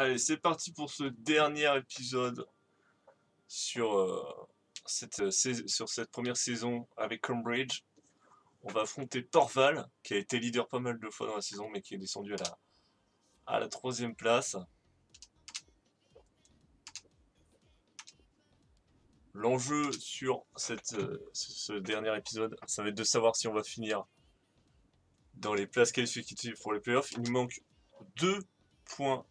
Allez, c'est parti pour ce dernier épisode sur, euh, cette, euh, sur cette première saison avec Cambridge. On va affronter Torval, qui a été leader pas mal de fois dans la saison, mais qui est descendu à la, à la troisième place. L'enjeu sur cette, euh, ce dernier épisode, ça va être de savoir si on va finir dans les places qualificatives pour les playoffs. Il nous manque deux points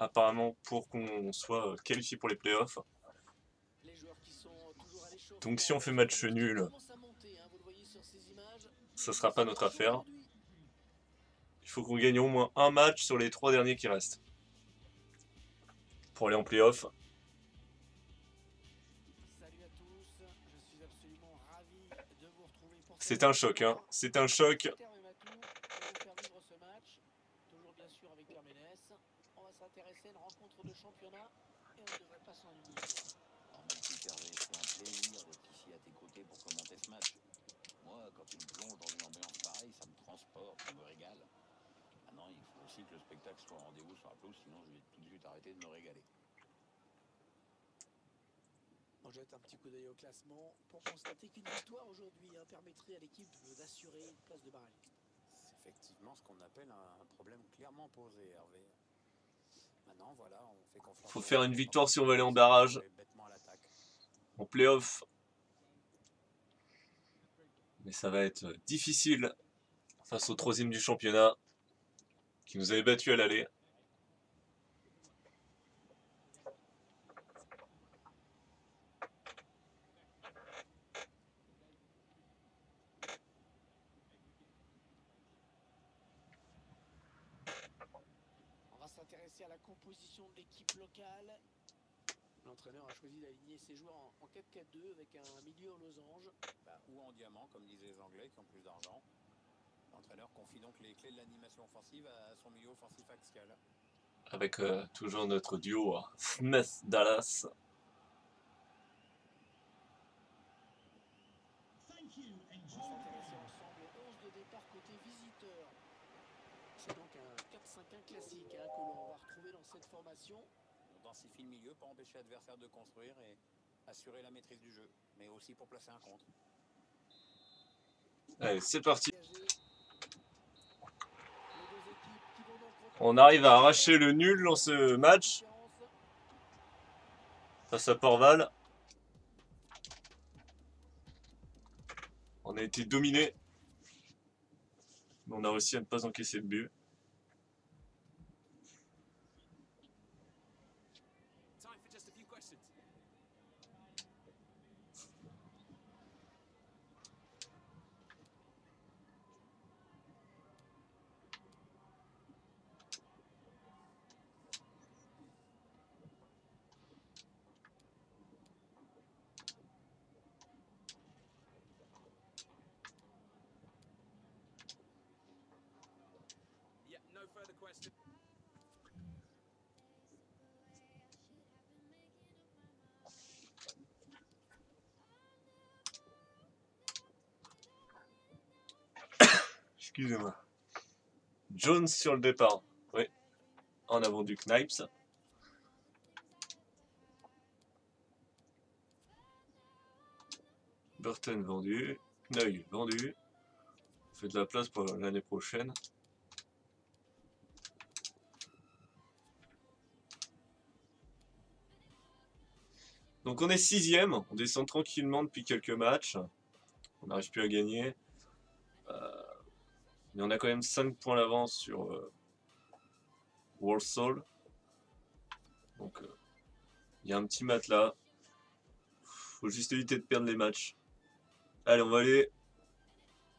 apparemment pour qu'on soit qualifié pour les playoffs. Donc si on fait match nul, ça sera pas notre affaire. Il faut qu'on gagne au moins un match sur les trois derniers qui restent. Pour aller en playoff. C'est un choc, hein. C'est un choc. Que le spectacle soit rendez-vous sur la pelouse, sinon je vais tout de suite arrêter de me régaler. On jette un petit coup d'œil au classement pour constater qu'une victoire aujourd'hui hein, permettrait à l'équipe d'assurer une place de barrage. C'est effectivement ce qu'on appelle un problème clairement posé, Hervé. Maintenant, voilà, on fait confiance. Faut faire une victoire si on veut aller en barrage. En playoff. Mais ça va être difficile face au troisième du championnat qui nous avait battu à l'aller. On va s'intéresser à la composition de l'équipe locale. L'entraîneur a choisi d'aligner ses joueurs en 4-4-2 avec un milieu en losange. Bah, ou en diamant, comme disaient les Anglais qui ont plus d'argent. Confie donc les clés de l'animation offensive à son milieu offensif axial. Avec euh, toujours notre duo hein. Smith-Dallas. C'est donc un 4-5-1 classique hein, que l'on va retrouver dans cette formation. On densifie le milieu pour empêcher l'adversaire de construire et assurer la maîtrise du jeu, mais aussi pour placer un contre. Allez, c'est parti. On arrive à arracher le nul dans ce match. Face à Porval. On a été dominé. Mais on a réussi à ne pas encaisser de but. Excusez-moi. Jones sur le départ. Oui. En avant du Knipes. Burton vendu. Neuil vendu. fait de la place pour l'année prochaine. Donc on est sixième, on descend tranquillement depuis quelques matchs. On n'arrive plus à gagner. Euh, mais on a quand même 5 points d'avance sur euh, Warsaw. Donc euh, il y a un petit mat là. Faut juste éviter de perdre les matchs. Allez, on va aller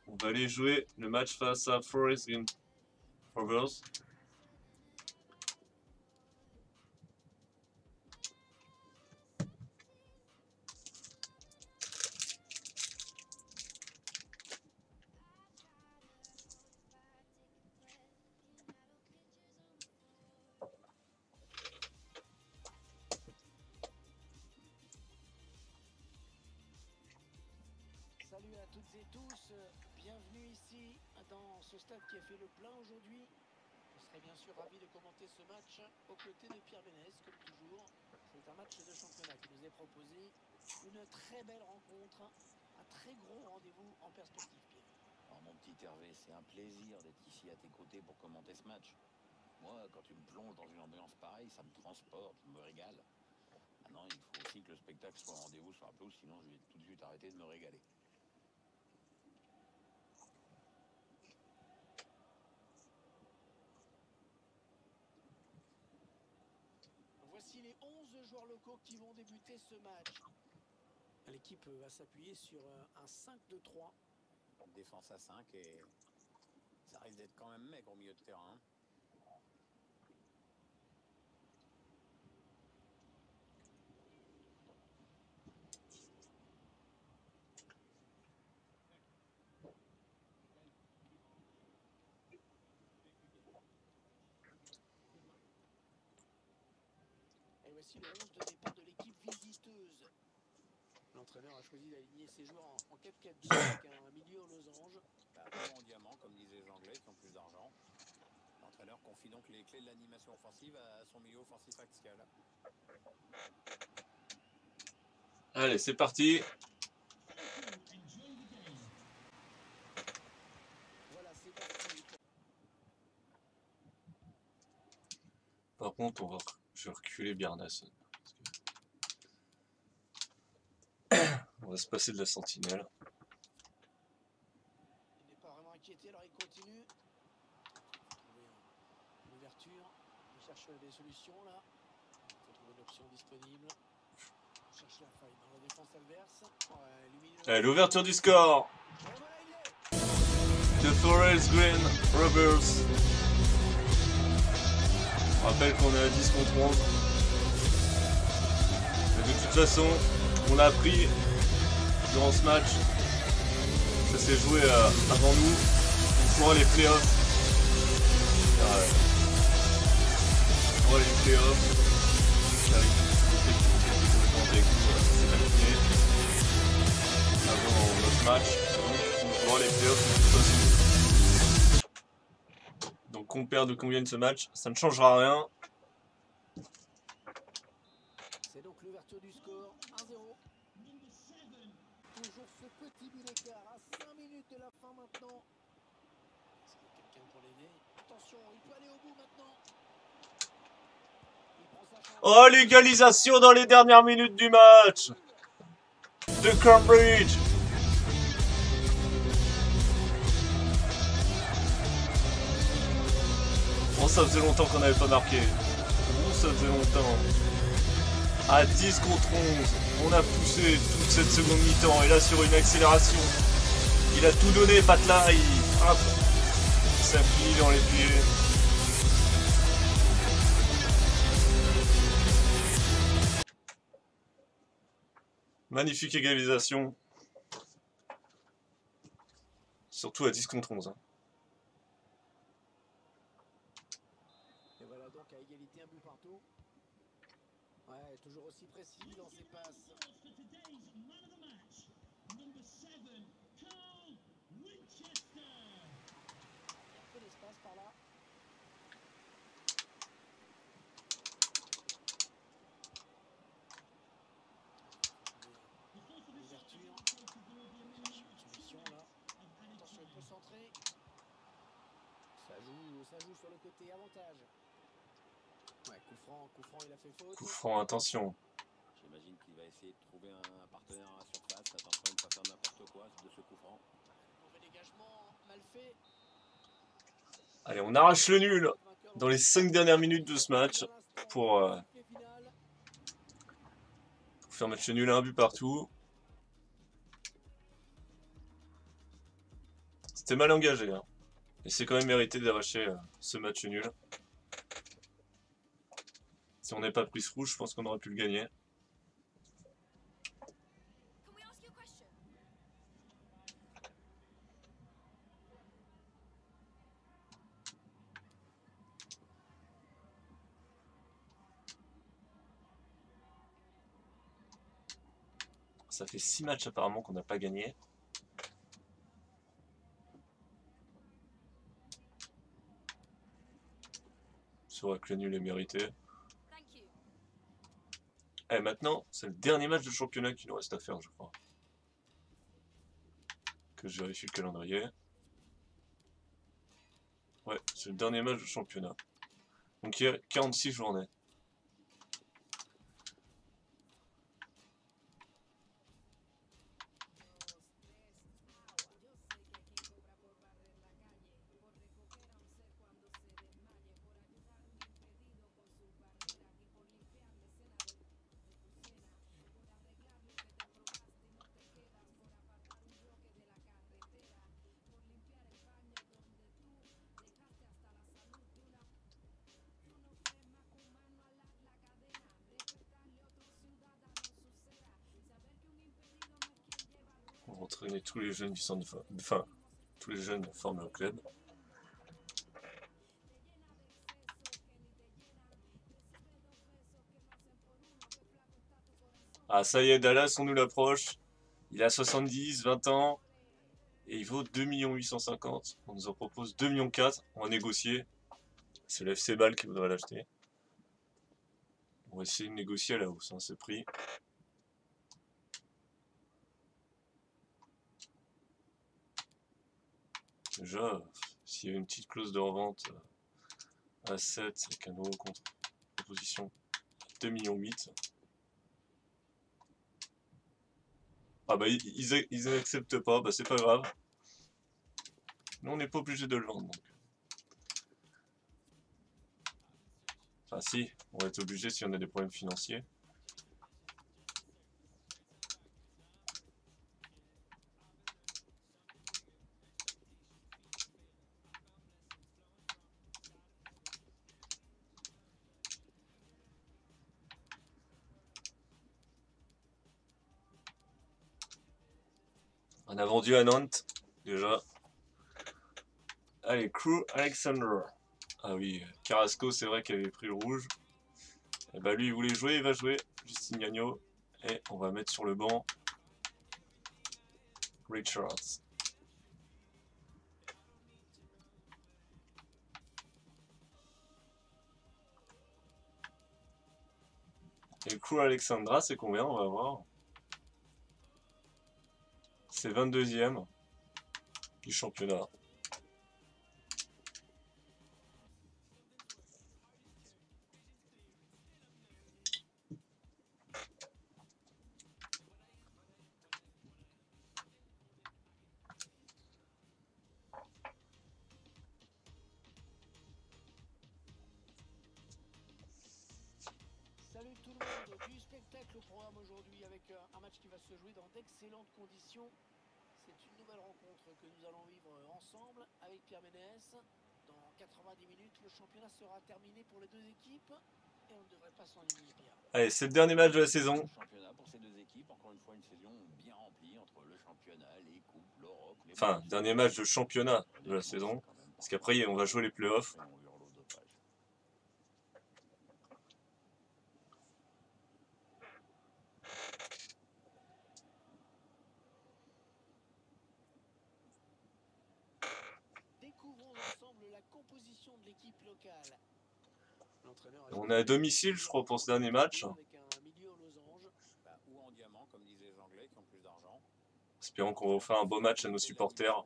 on va aller jouer le match face à Forest Green Rovers. Toutes et tous, bienvenue ici dans ce stade qui a fait le plein aujourd'hui. serai bien sûr ravi de commenter ce match aux côtés de Pierre Ménès, comme toujours. C'est un match de championnat qui nous est proposé. Une très belle rencontre, un très gros rendez-vous en perspective, mon petit Hervé, c'est un plaisir d'être ici à tes côtés pour commenter ce match. Moi, quand tu me plonges dans une ambiance pareille, ça me transporte, je me régale. Maintenant, il faut aussi que le spectacle soit au rendez-vous sur la pelouse, sinon je vais tout de suite arrêter de me régaler. Voici les 11 joueurs locaux qui vont débuter ce match. L'équipe va s'appuyer sur euh, un 5-2-3. Défense à 5 et ça risque d'être quand même maigre au milieu de terrain. Voici le 11 de départ de l'équipe visiteuse. L'entraîneur a choisi d'aligner ses joueurs en, en 4-4-2 avec un milieu en losange. Bah, en diamant, comme disaient les Anglais qui ont plus d'argent. L'entraîneur confie donc les clés de l'animation offensive à son milieu offensif axial. Allez, c'est parti. Voilà, c'est parti. Par contre, on va, je vais reculer Bjarnason. que- On va se passer de la sentinelle. Il n'est pas vraiment inquiété, alors il continue. Il faut trouver un- une ouverture. Il cherche des solutions là. Il faut trouver une option disponible. Il cherche la faille dans la défense adverse. Ouais. Allez, l'ouverture du score de Forest Green Rovers. On rappelle qu'on est à 10 contre 11. Mais de toute façon, on l'a appris durant ce match. Ça s'est joué euh, avant nous. Pour les playoffs. Ouais. Pour les playoffs. Nous, voilà, ça s'est terminé. Avant notre match. Donc, pour les playoffs, de toute. Qu'on perde ou qu'on gagne ce match, ça ne changera rien. C'est donc l'ouverture du score 1-0. Toujours ce petit but d'écart à 5 minutes de la fin maintenant. Est-ce qu'il y a quelqu'un pour l'aider? Attention, il peut aller au bout maintenant. Il prend sa chance. Oh, l'égalisation dans les dernières minutes du match de Cambridge. Oh, ça faisait longtemps qu'on n'avait pas marqué. Ça faisait longtemps. À 10 contre 11, on a poussé toute cette seconde mi-temps. Et là, sur une accélération, il a tout donné, Patla, il frappe. Ça finit dans les pieds. Magnifique égalisation. Surtout à 10 contre 11. hein. Et voilà donc à égalité un but partout. Ouais, toujours aussi précis dans ses passes. Il y a un peu d'espace par là. L'ouverture. Attention, il peut centrer. Ça joue, ça joue sur le côté avantage. Ouais, coup franc, coup franc, il a fait faute. Coup franc, attention. J'imagine qu'il va essayer de trouver un partenaire à la surface. Attention de ne pas faire n'importe quoi de ce coup franc. Mauvais dégagement, mal fait. Allez, on arrache le nul dans les 5 dernières minutes de ce match pour, euh, pour faire match nul à un but partout. C'était mal engagé. Hein. Et c'est quand même mérité d'arracher euh, ce match nul. Si on n'avait pas pris ce rouge, je pense qu'on aurait pu le gagner. Ça fait 6 matchs apparemment qu'on n'a pas gagné. C'est vrai que le nul est mérité. Et maintenant, c'est le dernier match de championnat qu'il nous reste à faire, je crois. Que je vérifie le calendrier. Ouais, c'est le dernier match de championnat. Donc il y a 46 journées. Entraîner tous les jeunes du centre de Enfin, tous les jeunes formés au club. Ah, ça y est, Dallas, on nous l'approche. Il a 70, 20 ans. Et il vaut 2 850 On nous en propose 2 millions 4. On va négocier. C'est le FC Ball qui voudrait l'acheter. On va essayer de négocier à la hausse, hein, ce prix. Déjà, s'il y a une petite clause de revente euh, à 7 avec un euro contre proposition 2 millions 8. Ah bah ils, ils, ils acceptent pas, bah c'est pas grave. Nous on n'est pas obligé de le vendre donc. Enfin si, on va être obligé si on a des problèmes financiers. On a vendu à Nantes, déjà. Allez, Crew Alexander. Ah oui, Carrasco, c'est vrai qu'il avait pris le rouge. Et bah lui, il voulait jouer, il va jouer. Justin Gagno. Et on va mettre sur le banc Richards. Et Crew Alexandra, c'est combien? On va voir. C'est 22e du championnat. Salut tout le monde, du spectacle au programme aujourd'hui avec euh, un match qui va se jouer dans d'excellentes conditions. C'est une nouvelle rencontre que nous allons vivre ensemble avec Pierre Ménès. Dans 90 minutes, le championnat sera terminé pour les deux équipes et on ne devrait pas Pierre. Allez, c'est le dernier match de la saison. Le championnat pour ces deux équipes, encore une fois une saison bien remplie entre le championnat, les coupes, l'Europe, les Enfin, dernier match de championnat de la saison. Parce qu'après, on va jouer les playoffs. on hurle au dopage. Découvrons ensemble la composition de l'équipe locale. L'entraîneur a On est à domicile, je crois, pour ce dernier match. Bah. Espérons qu'on va faire un beau match à nos supporters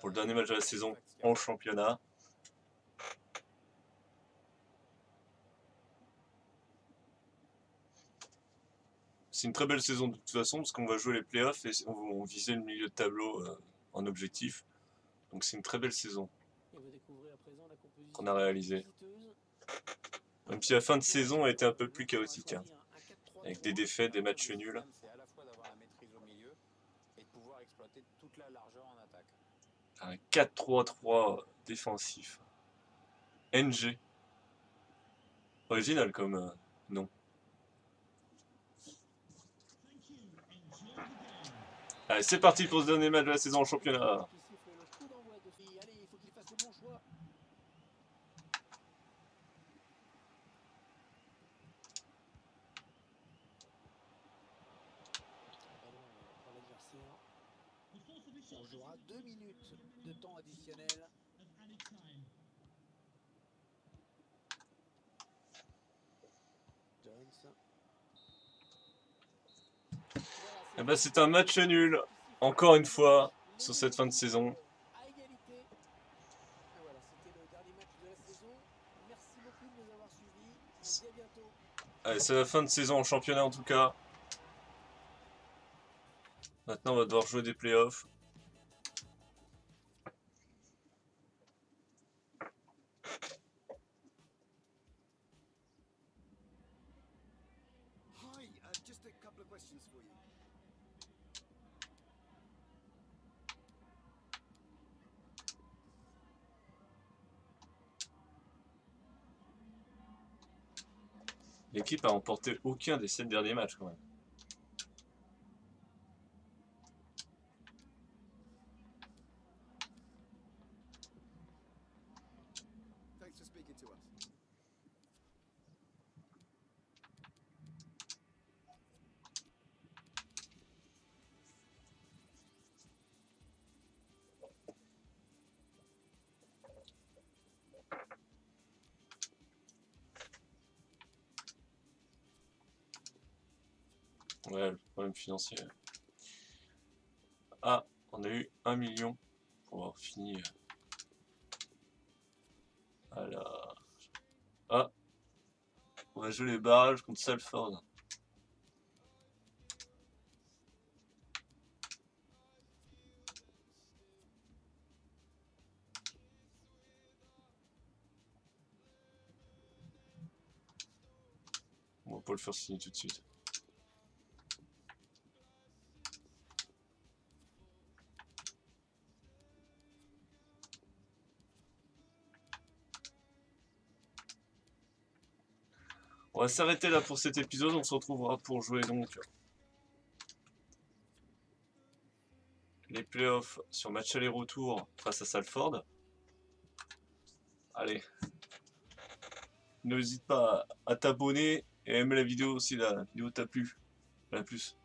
pour le dernier match de la saison en championnat. C'est une très belle saison de toute façon parce qu'on va jouer les playoffs et on, on visait le milieu de tableau euh, en objectif. Donc c'est une très belle saison. Et vous découvrez à présent la composition A réalisé. Même si la fin de saison a été un peu plus chaotique. hein. Avec des défaites, des matchs nuls. Un 4-3-3 défensif. NG. Original comme euh, nom. Allez, c'est parti pour ce dernier match de la saison en championnat. Qui siffle le coup d'envoi de Fi. Allez, il faut qu'il fasse le bon choix. Ballon euh, pour l'adversaire. On jouera deux minutes de temps additionnel. Voilà, Eh ben, c'est un match nul, encore une fois, sur cette fin de saison. Allez, c'est la fin de saison en championnat en tout cas. Maintenant, on va devoir jouer des playoffs. L'équipe a remporté aucun des sept derniers matchs quand même. Ouais, le problème financier. Ah, on a eu un million pour avoir fini. Alors. Ah, on va jouer les barrages contre Salford. On va pas le faire signer tout de suite. On va s'arrêter là pour cet épisode. On se retrouvera pour jouer donc les playoffs sur match aller-retour face à Salford. Allez. N'hésite pas à t'abonner et aimer la vidéo si la vidéo t'a plu. À plus.